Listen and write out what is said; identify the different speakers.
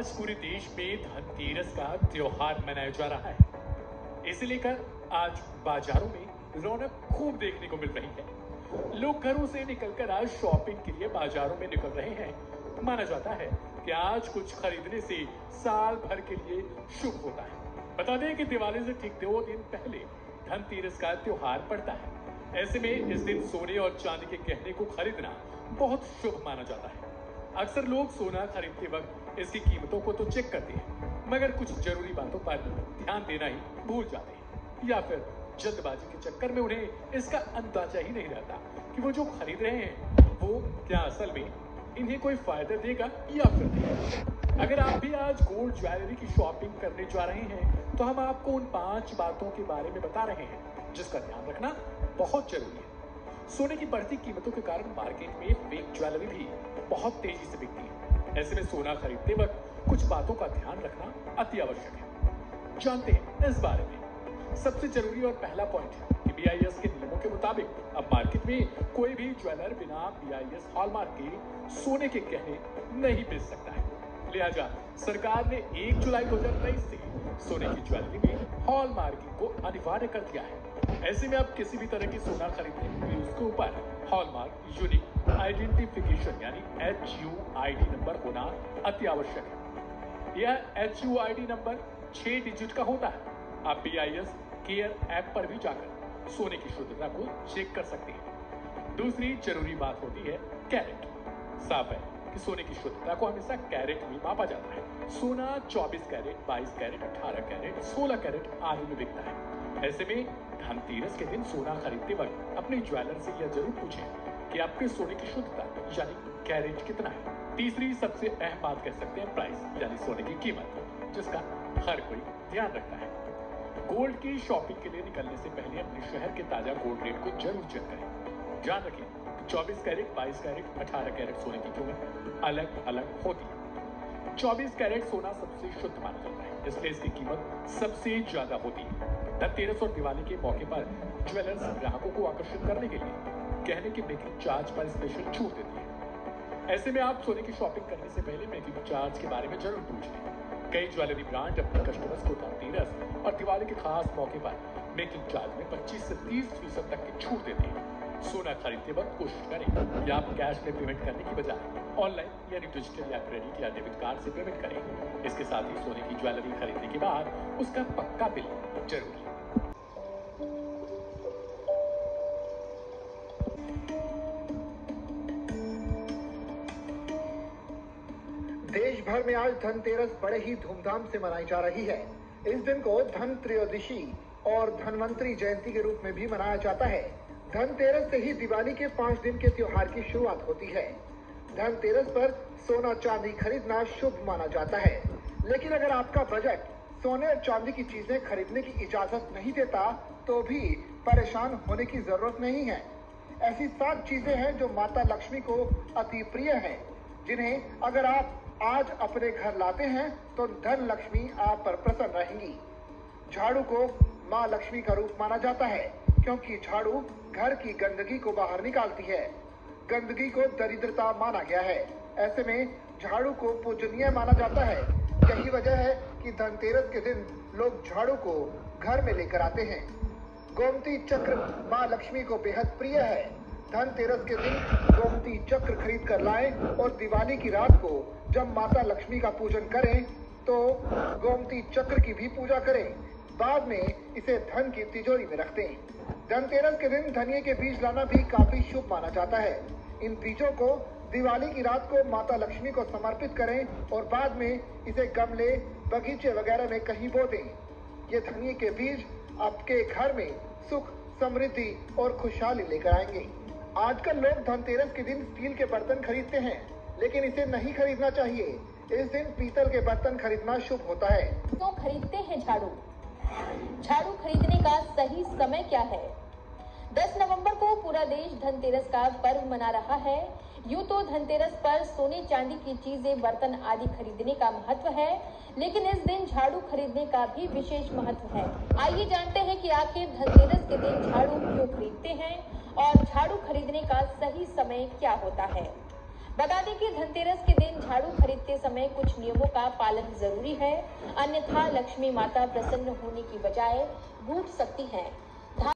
Speaker 1: आज पूरे देश में धनतेरस का त्योहार मनाया जा रहा है। इसे लेकर आज बाजारों में रौनक खूब देखने को मिल रही है। लोग घरों से निकलकर आज शॉपिंग के लिए बाजारों में निकल रहे हैं। माना जाता है कि आज कुछ खरीदने से साल भर के लिए शुभ होता है। बता दें कि दिवाली से ठीक दो दिन पहले धनतेरस का त्योहार पड़ता है। ऐसे में इस दिन सोने और चांदी के गहने को खरीदना बहुत शुभ माना जाता है। अक्सर लोग सोना खरीदते वक्त इसकी कीमतों को तो चेक करते हैं, मगर कुछ ज़रूरी बातों पर ध्यान देना ही भूल जाते हैं। या फिर जल्दबाजी के चक्कर में उन्हें इसका अंदाज़ा ही नहीं रहता कि वो जो खरीद रहे हैं, वो क्या असल में इन्हें कोई फ़ायदा देगा या फिर नहीं। अगर आप भी आज गोल्ड ज्वेलरी की शॉपिंग करने जा रहे हैं तो हम आपको उन पाँच बातों के बारे में बता रहे हैं, जिसका ध्यान रखना बहुत ज़रूरी है। सोने की बढ़ती कीमतों के कारण मार्केट में फेक ज्वेलरी भी बहुत तेज़ी से बिकती है। ऐसे में सोना खरीदते वक्त कुछ बातों का ध्यान रखना अति आवश्यक है। जानते हैं इस बारे में। सबसे ज़रूरी और पहला पॉइंट है कि बीआईएस के नियमों के मुताबिक अब मार्केट में कोई भी ज्वेलर बिना बीआईएस हॉलमार्क के सोने के गहने नहीं बेच सकता है। लिहाजा सरकार ने 1 जुलाई 2023 से सोने की ज्वेलरी में हॉलमार्किंग को अनिवार्य कर दिया है। ऐसे में आप किसी भी तरह की सोना खरीदने में उसके ऊपर हॉलमार्क यूनिक आइडेंटिफिकेशन यानी H U I D number होना अति आवश्यक है। यह H U I D number छह डिजिट का होता है। आप B I S care app पर भी जाकर सोने की शुद्धता को चेक कर सकते हैं। दूसरी ज़रूरी बात होती है कैरेट साफ़ है कि सोने की शुद्धता को हमेशा कैरेट में मापा जाता है। सोना 24 कैरेट 22 कैरेट 18 कैरेट 16 कैरेट आदि में बिकता है। ऐसे में धनतेरस के दिन सोना खरीदते वक्त अपने ज्वेलर से यह ज़रूर पूछें कि आपके सोने की शुद्धता, यानी कैरेट कितना है? तीसरी सबसे अहम बात कह सकते हैं प्राइस यानी सोने की कीमत, जिसका हर कोई ध्यान रखता है। गोल्ड की शॉपिंग के लिए निकलने से पहले अपने शहर के ताज़ा गोल्ड रेट को ज़रूर चेक करें। ध्यान रखें 24 कैरेट 22 कैरेट 18 कैरेट सोने की कीमत अलग अलग होती है। 24 कैरेट सोना सबसे शुद्ध माना जाता है, इसलिए इसकी कीमत सबसे ज़्यादा होती है। धनतेरस और दिवाली के मौके पर ज्वेलर्स ग्राहकों को आकर्षित करने के लिए गहने के मेकिंग चार्ज पर स्पेशल छूट देती है। ऐसे में आप सोने की शॉपिंग करने से पहले मेकिंग चार्ज के बारे में ज़रूर पूछ। लें कई ज्वेलरी ब्रांड अपने कस्टमर्स को धनतेरस और दिवाली के खास मौके पर मेकिंग चार्ज में 25 से 30 फ़ीसद तक की छूट देते हैं। सोना खरीदते वक्त कोशिश करें कि आप कैश में पेमेंट करने की बजाय ऑनलाइन यानी डिजिटल या क्रेडिट या डेबिट कार्ड से पेमेंट करें। इसके साथ ही सोने की ज्वेलरी खरीदने के बाद उसका पक्का बिल ज़रूर
Speaker 2: देश भर में आज धनतेरस बड़े ही धूमधाम से मनाई जा रही है। इस दिन को धन त्रयोदशी और धनवंतरी जयंती के रूप में भी मनाया जाता है। धनतेरस से ही दिवाली के पाँच दिन के त्योहार की शुरुआत होती है। धनतेरस पर सोना चांदी खरीदना शुभ माना जाता है। लेकिन अगर आपका बजट सोने और चांदी की चीज़ें खरीदने की इजाज़त नहीं देता तो भी परेशान होने की ज़रूरत नहीं है। ऐसी सात चीज़ें हैं जो माता लक्ष्मी को अति प्रिय है, जिन्हें अगर आप आज अपने घर लाते हैं तो धन लक्ष्मी आप पर प्रसन्न रहेंगी। झाड़ू को माँ लक्ष्मी का रूप माना जाता है। क्योंकि झाड़ू घर की गंदगी को बाहर निकालती है। गंदगी को दरिद्रता माना गया है। ऐसे में झाड़ू को पूजनीय माना जाता है। यही वजह है कि धनतेरस के दिन लोग झाड़ू को घर में लेकर आते हैं। गोमती चक्र माँ लक्ष्मी को बेहद प्रिय है। धनतेरस के दिन गोमती चक्र खरीद कर लाए और दिवाली की रात को जब माता लक्ष्मी का पूजन करें तो गोमती चक्र की भी पूजा करें। बाद में इसे धन की तिजोरी में रखते हैं। धनतेरस के दिन धनिये के बीज लाना भी काफ़ी शुभ माना जाता है। इन बीजों को दिवाली की रात को माता लक्ष्मी को समर्पित करें और बाद में इसे गमले, बगीचे वगैरह में कहीं बो दें ये धनिये के बीज आपके घर में सुख, समृद्धि और खुशहाली लेकर आएँगे। आजकल लोग धनतेरस के दिन स्टील के बर्तन खरीदते हैं, लेकिन इसे नहीं खरीदना चाहिए। इस दिन पीतल के बर्तन खरीदना शुभ होता है।
Speaker 3: तो खरीदते हैं झाड़ू। झाड़ू खरीदने का सही समय क्या है? 10 नवंबर को पूरा देश धनतेरस का पर्व मना रहा है। यूँ तो धनतेरस पर सोने चांदी की चीज़ें, बर्तन आदि खरीदने का महत्व है, लेकिन इस दिन झाड़ू खरीदने का भी विशेष महत्व है। आइए जानते हैं कि आखिर धनतेरस के दिन झाड़ू क्यों खरीदते हैं और झाड़ू खरीदने का सही समय क्या होता है। बता दें कि धनतेरस के दिन झाड़ू खरीदते समय कुछ नियमों का पालन ज़रूरी है। अन्यथा लक्ष्मी माता प्रसन्न होने की बजाय भूट सकती हैं।